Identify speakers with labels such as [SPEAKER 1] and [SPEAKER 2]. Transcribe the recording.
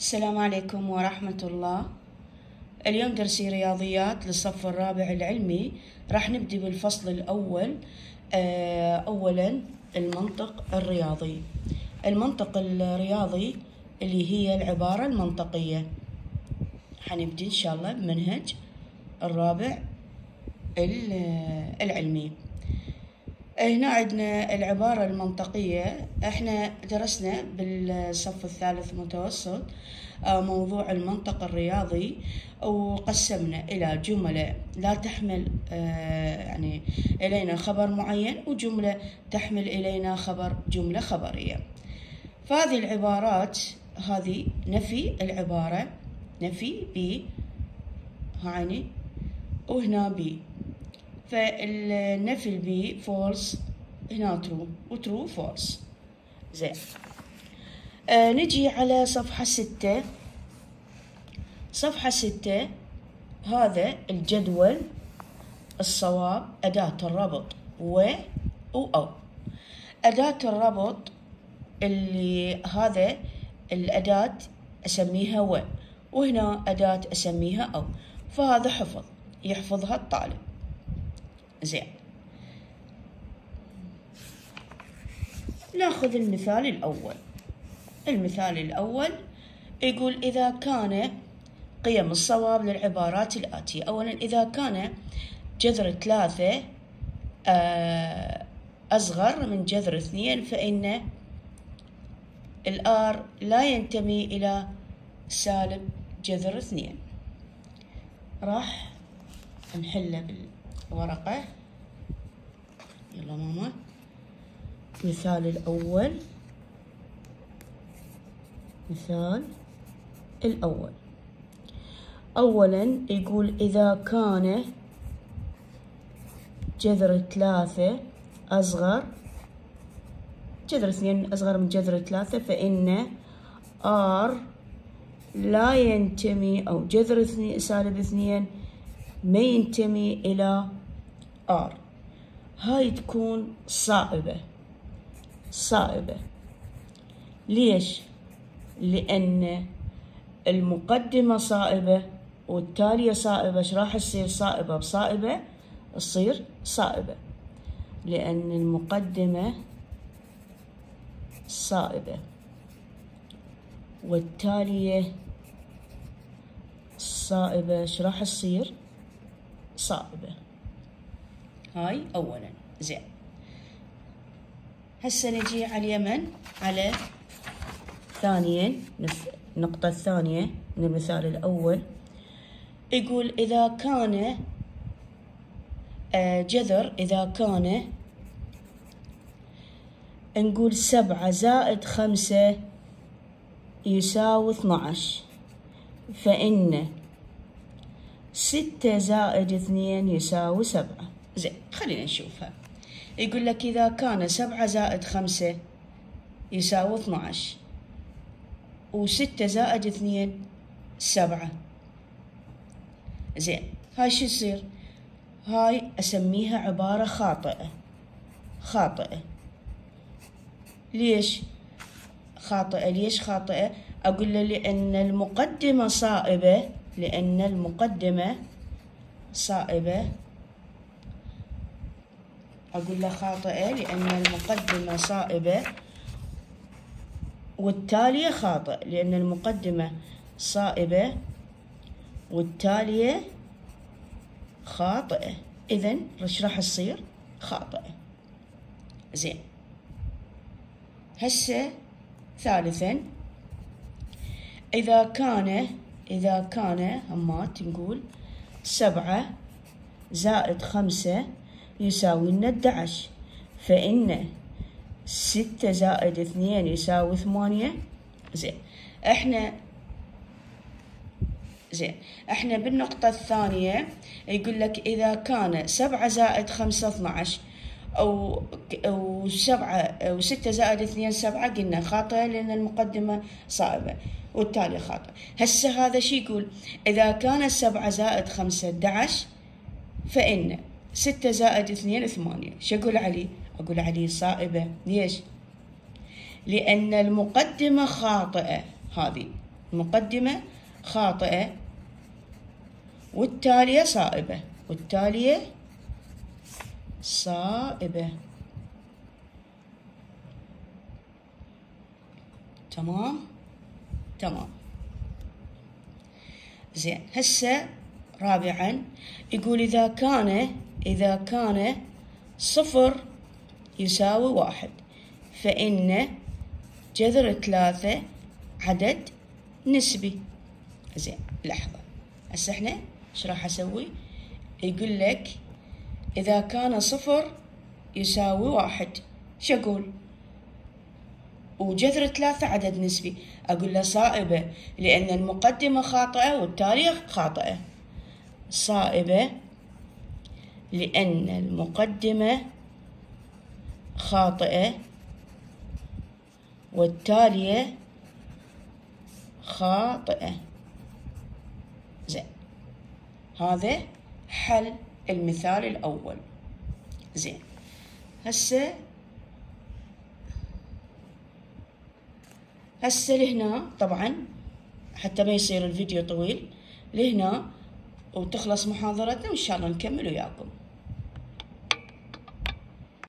[SPEAKER 1] السلام عليكم ورحمة الله. اليوم درسي رياضيات للصف الرابع العلمي. راح نبدي بالفصل الأول. آه، أولا المنطق الرياضي. المنطق الرياضي اللي هي العبارة المنطقية. حنبدي إن شاء الله بمنهج الرابع ال- العلمي. هنا عندنا العبارة المنطقية. إحنا درسنا بالصف الثالث متوسط آه، موضوع المنطق الرياضي وقسمنا إلى جملة لا تحمل آه، يعني إلينا خبر معين وجملة تحمل إلينا خبر جملة خبرية. فهذه العبارات هذه نفي العبارة نفي بي هاني وهنا بي فالنفي البي فولس هنا ترو وترو فولس زين. آه نجي على صفحة ستة. صفحة ستة هذا الجدول الصواب أداة الربط و و أو. أداة الربط اللي هذا الأداة أسميها و وهنا أداة أسميها أو. فهذا حفظ يحفظها الطالب. زين. ناخذ المثال الأول. المثال الأول يقول إذا كان قيم الصواب للعبارات الآتية. أولا إذا كان جذر ثلاثة آه، أصغر من جذر اثنين فإن الآر لا ينتمي إلى سالب جذر اثنين. راح نحله بالورقة يلا ماما. مثال الأول. مثال الأول. أولا يقول إذا كان جذر ثلاثة أصغر. جذر اثنين أصغر من جذر ثلاثة فإن R لا ينتمي أو جذر اثنين سالب اثنين ما ينتمي إلى R هاي تكون صائبة. صائبة. ليش؟ لأن المقدمة صائبة والتالية صائبة. إيش راح تصير؟ صائبة بصائبة تصير صائبة. لأن المقدمة صائبة. والتالية صائبة. إيش راح تصير؟ صائبة. هاي أولا. زين. هسه نجي على اليمن على ثانيا نف- النقطة الثانية من المثال الأول. يقول إذا كان آه، جذر إذا كان نقول سبعة زائد خمسة يساوي اثناعش. فإن ستة زائد اثنين يساوي سبعة. زين خلينا نشوفها. يقول لك إذا كان سبعة زائد خمسة يساوي اثناعش. وستة زائد اثنين سبعة. زين هاي شو يصير؟ هاي أسميها عبارة خاطئة. خاطئة. ليش؟ خاطئة. ليش خاطئة؟ أقول له لأن المقدمة صائبة لأن المقدمة صائبة. أقول له خاطئة لأن المقدمة صائبة والتالية خاطئ لأن المقدمة صائبة والتالية خاطئة. إذا إيش راح تصير؟ خاطئة. زين. هسه ثالثا. إذا كان إذا كان همات نقول سبعة زائد خمسة يساوي لنا 11 فإن ستة زائد اثنين يساوي ثمانية. زين. إحنا زين. إحنا بالنقطة الثانية يقول لك إذا كان سبعة زائد خمسة اثناعش أو أو سبعة أو ستة زائد اثنين سبعة قلنا خاطئة لأن المقدمة صائبة والتالي خاطئ هسه هذا شي يقول إذا كان سبعة زائد خمسة 11 فإن ستة زائد اثنين ثمانية. شو أقول عليه؟ أقول عليه صائبة. ليش؟ لأن المقدمة خاطئة. هذه المقدمة خاطئة والتالية صائبة. والتالية صائبة. تمام؟ تمام. زين هسه رابعا يقول إذا كان إذا كان صفر يساوي واحد فإن جذر ثلاثة عدد نسبي. زين لحظة. هسه إحنا إيش راح أسوي؟ يقول لك إذا كان صفر يساوي واحد. شو أقول؟ وجذر ثلاثة عدد نسبي. أقول له صائبة لأن المقدمة خاطئة والتالية خاطئة. صائبة لأن المقدمة خاطئة والتالية خاطئة. زين. هذا حل المثال الأول. زين. هسه هسه لهنا طبعا حتى ما يصير الفيديو طويل لهنا وتخلص محاضرتنا وإن شاء الله نكمل وياكم.